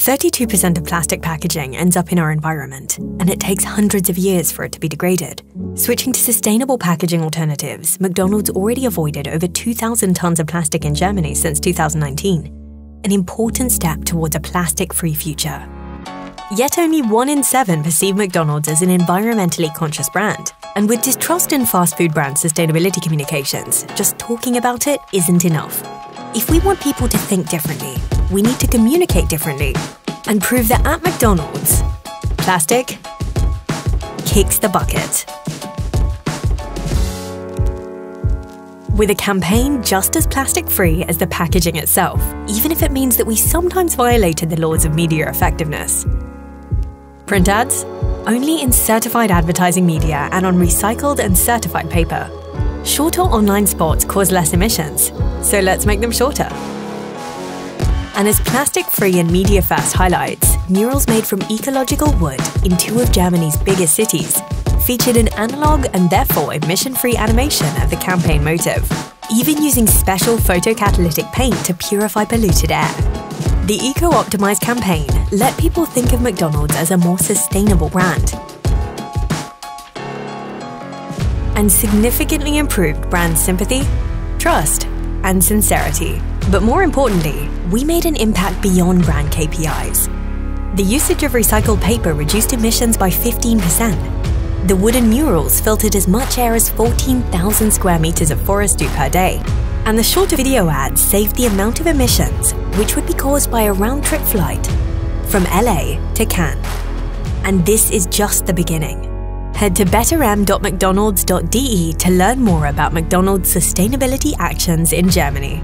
32% of plastic packaging ends up in our environment, and it takes hundreds of years for it to be degraded. Switching to sustainable packaging alternatives, McDonald's already avoided over 2,000 tons of plastic in Germany since 2019, an important step towards a plastic free future. Yet only one in seven perceive McDonald's as an environmentally conscious brand. And with distrust in fast food brand sustainability communications, just talking about it isn't enough. If we want people to think differently, we need to communicate differently and prove that at McDonald's, plastic kicks the bucket. With a campaign just as plastic free as the packaging itself, even if it means that we sometimes violated the laws of media effectiveness. Print ads? Only in certified advertising media and on recycled and certified paper. Shorter online spots cause less emissions, so let's make them shorter. And as plastic free and media fast highlights, murals made from ecological wood in two of Germany's biggest cities featured an analog and therefore emission free animation of the campaign motive, even using special photocatalytic paint to purify polluted air. The eco optimized campaign let people think of McDonald's as a more sustainable brand and significantly improved brand sympathy, trust, and sincerity. But more importantly, we made an impact beyond brand KPIs. The usage of recycled paper reduced emissions by 15%. The wooden murals filtered as much air as 14,000 square meters of forest do per day. And the shorter video ads saved the amount of emissions which would be caused by a round trip flight from LA to Cannes. And this is just the beginning. Head to betterm.mcdonalds.de to learn more about McDonald's sustainability actions in Germany.